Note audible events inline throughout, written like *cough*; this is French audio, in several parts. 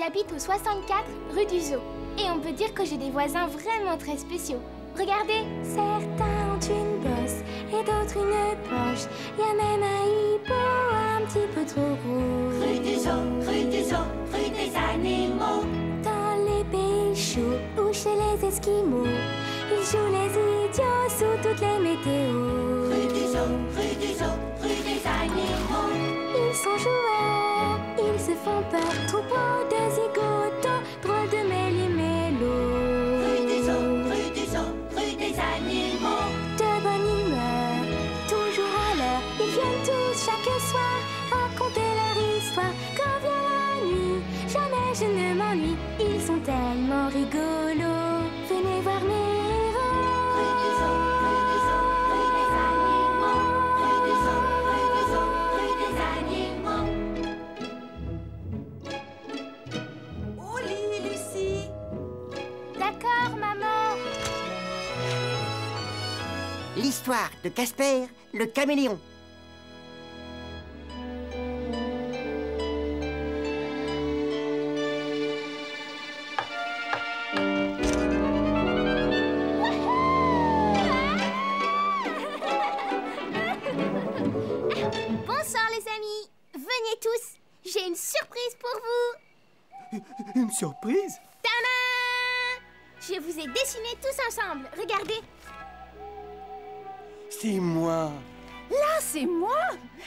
J'habite au 64 rue du Zoo. Et on peut dire que j'ai des voisins vraiment très spéciaux. Regardez, certains ont une bosse et d'autres une poche. Il y a même un hippo un petit peu trop gros. Rue des eaux, rue des eaux, rue des animaux. Dans les pays chauds ou chez les Esquimaux, ils jouent les sous toutes les météos. Rue des eaux, rue des eaux, rue des animaux. Ils sont joueurs, ils se font peur. Troupeau de zigotos, L'histoire de Casper, le caméléon. Bonsoir les amis. Venez tous. J'ai une surprise pour vous. Une surprise? Tadam Je vous ai dessiné tous ensemble. Regardez. C'est moi Là, c'est moi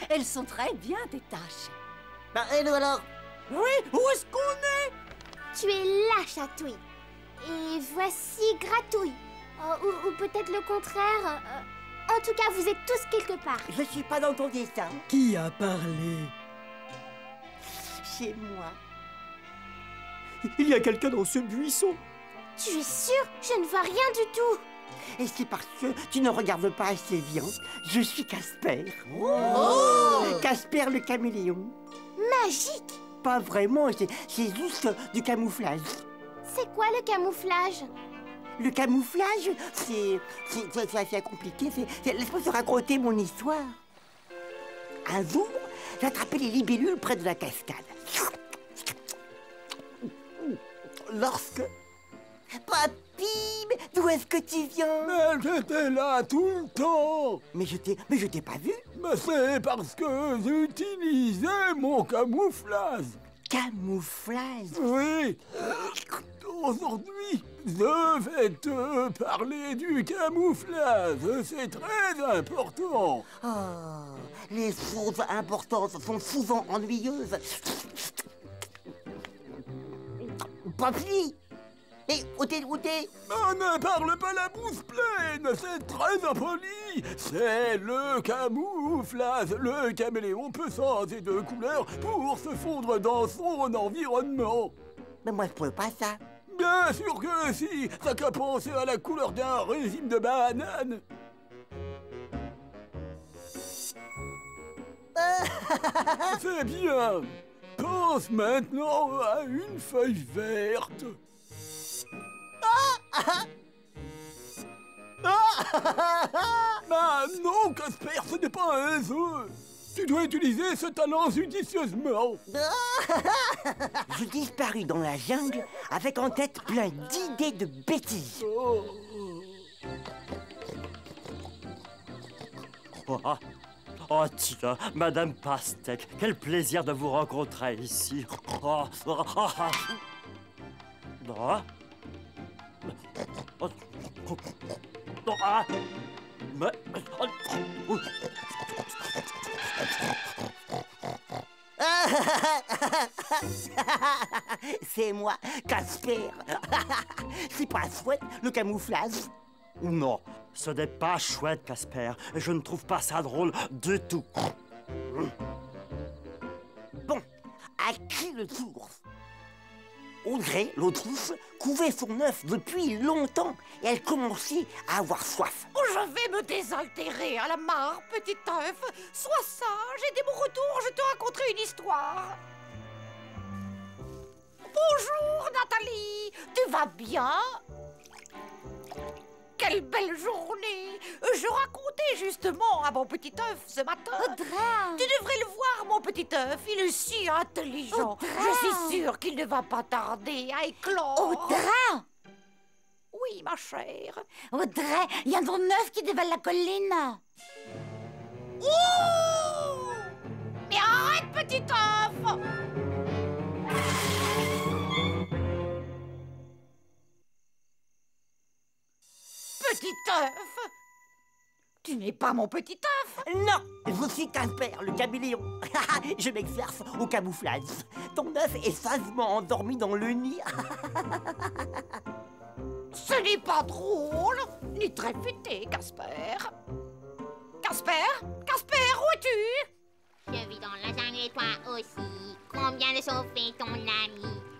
Elles sont très bien, tes tâches. Bah, et nous alors? Oui, où est-ce qu'on est? Tu es là, Chatouille. Et voici Gratouille. Oh, ou ou peut-être le contraire. euh, en tout cas, vous êtes tous quelque part. Je suis pas dans ton dessin. Qui a parlé? C'est moi. Il y a quelqu'un dans ce buisson? Tu es sûr? Je ne vois rien du tout. Et c'est parce que tu ne regardes pas assez bien. Je suis Casper. Casper le caméléon. Magique Pas vraiment, c'est juste du camouflage. C'est quoi le camouflage? Le camouflage, c'est c'est- compliqué. Laisse-moi te raconter mon histoire. Un jour, j'ai attrapé les libellules près de la cascade. Lorsque... mais d'où est-ce que tu viens? Mais j'étais là tout le temps Mais je t'ai, mais je t'ai pas vu. Mais c'est parce que j'utilisais mon camouflage Camouflage? Oui Aujourd'hui, je vais te parler du camouflage. C'est très important. Oh, les choses importantes sont souvent ennuyeuses. Papy Et où t'es, où t'es? Mais ne parle pas la bouche pleine, c'est très impoli. C'est le camouflage. Le caméléon peut changer de couleur pour se fondre dans son environnement. Mais moi, je pourrais pas ça. Bien sûr que si, t'as qu'à penser à la couleur d'un régime de banane. *laughs* C'est bien. Pense maintenant à une feuille verte. Ah non, Casper, ce n'est pas un œuf. Tu dois utiliser ce talent judicieusement. Je disparus dans la jungle avec en tête plein d'idées de bêtises. Oh. Oh, ah. Oh, tiens, Madame Pastèque, quel plaisir de vous rencontrer ici. Oh, oh, ah, ah. Oh, ah. Mais... *laughs* C'est moi, Casper. *laughs* C'est pas chouette, le camouflage. Non, ce n'est pas chouette, Casper. Je ne trouve pas ça drôle du tout. Bon, à qui le tour? Audrey, l'autruche, couvait son œuf depuis longtemps et elle commençait à avoir soif. Oh, je vais me désaltérer à la mare, petit œuf. Sois sage et dès mon retour, je te raconterai une histoire. Bonjour, Nathalie. Tu vas bien? Quelle belle journée Je racontais justement à mon petit œuf ce matin. Audrey Tu devrais le voir, mon petit œuf. Il est si intelligent. Je suis sûre qu'il ne va pas tarder à éclore. Audrey Oui, ma chère. Audrey, il y a un neuf qui dévale la colline Oh Mais arrête, petit œuf Petit œuf Tu n'es pas mon petit œuf Non, je suis Casper, le caméléon. *laughs* je m'exerce au camouflage. Ton œuf est sagement endormi dans le nid. *laughs* Ce n'est pas drôle, ni très futé, Casper. Casper Casper, où es-tu? Je vis dans la jungle et toi aussi. Combien de sauver ton ami?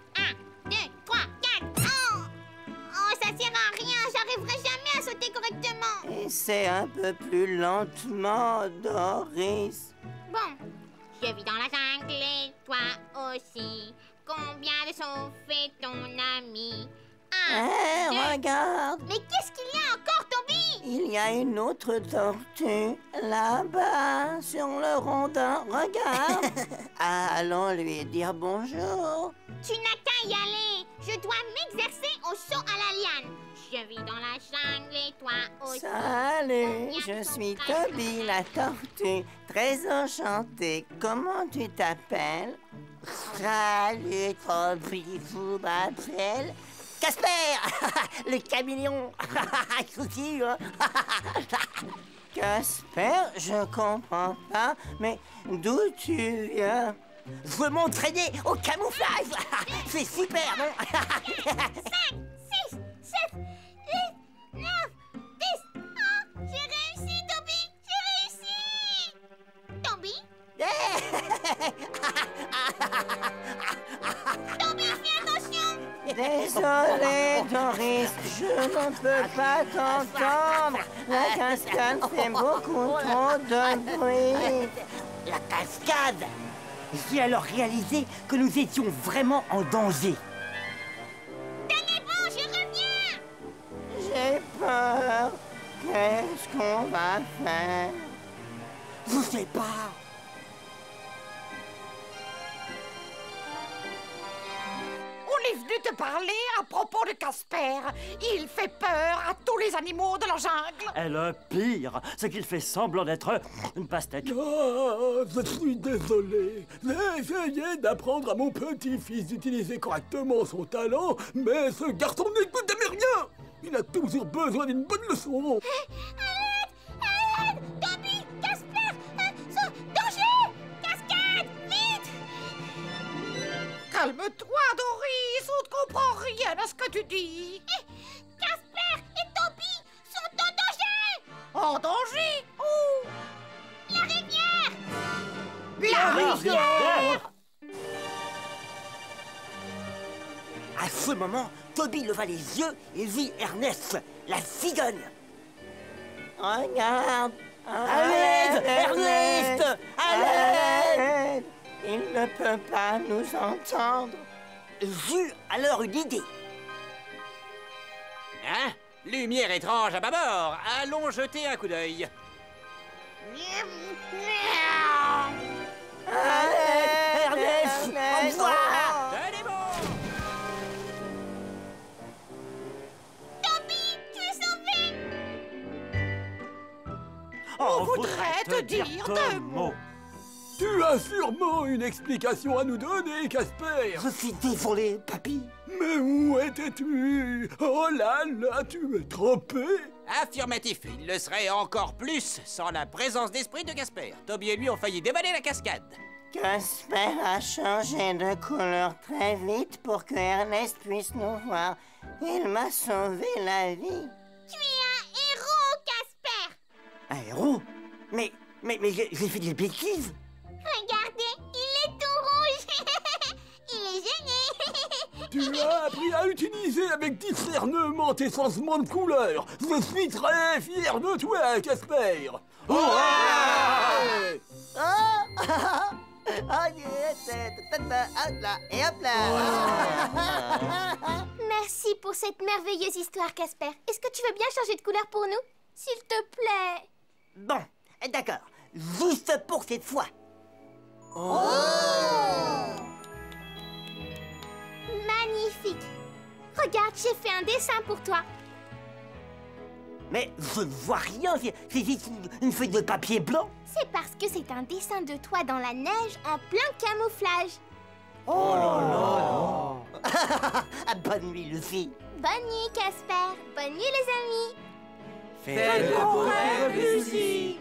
Sert à rien. J'arriverai jamais à sauter correctement. Essaie un peu plus lentement, Doris. Bon, je vis dans la jungle et toi aussi. Combien de sauver ton ami? Un, Hein, deux. regarde, Mais qu'est-ce qu'il y a encore, Toby? Il y a une autre tortue là-bas sur le rondin. Regarde. *laughs* Allons lui dire bonjour. Tu n'as qu'à y aller. Je dois m'exercer au saut à la liane. Je vis dans la jungle et toi aussi. Salut, je suis Toby la tortue, très enchantée. Comment tu t'appelles? Salut Toby, vous m'appelle Casper, *laughs* le caméléon. *laughs* Hein *laughs* Casper, je comprends pas, mais d'où tu viens? Je veux m'entraîner au camouflage. C'est super, non? 5, 6, 7, Désolé, Doris, je ne peux pas t'entendre. La cascade fait beaucoup trop de bruit. La cascade J'ai alors réalisé que nous étions vraiment en danger. Tenez bon, je reviens. J'ai peur. Qu'est-ce qu'on va faire? Je sais pas. On est venu te parler à propos de Casper. Il fait peur à tous les animaux de la jungle. Et le pire, c'est qu'il fait semblant d'être une pastèque. Ah, je suis désolé. J'ai essayé d'apprendre à mon petit-fils d'utiliser correctement son talent, mais ce garçon n'écoute jamais rien. Il a toujours besoin d'une bonne leçon. Arrête Doris. On ne comprend rien à ce que tu dis. Casper et Toby sont en danger. En danger Où? La rivière. La rivière. À ce moment, Toby leva les yeux et vit Ernest, la cigogne. Regarde. À l'aide Ernest. À l'aide Il ne peut pas nous entendre. J'eus alors une idée. Hein? Lumière étrange à bâbord Allons jeter un coup d'œil. Ernest Au revoir Tenez bon Toby, tu es sauvé On voudrait te dire deux mots. Tu as sûrement une explication à nous donner, Casper. Je suis désolé, papy. Mais où étais-tu? Oh là là, tu es trompé. Affirmatif, il le serait encore plus sans la présence d'esprit de Casper. Toby et lui ont failli dévaler la cascade. Casper a changé de couleur très vite pour que Ernest puisse nous voir. Il m'a sauvé la vie. Tu es un héros, Casper Un héros? Mais, mais, mais j'ai j'ai fait des bêtises. Tu as appris à utiliser avec discernement tes sensements de couleur. Je suis très fier de toi, Casper. Ouais Oh Et hop là Merci pour cette merveilleuse histoire, Casper. Est-ce que tu veux bien changer de couleur pour nous S'il te plaît. Bon, d'accord. Juste pour cette fois. Magnifique. Regarde, j'ai fait un dessin pour toi. Mais je ne vois rien, c'est juste une, une feuille de papier blanc. C'est parce que c'est un dessin de toi dans la neige en plein camouflage. *laughs* Ah, bonne nuit, Lucie. Bonne nuit, Casper. Bonne nuit, les amis. Faites vos rêves, Lucie